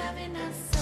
loving.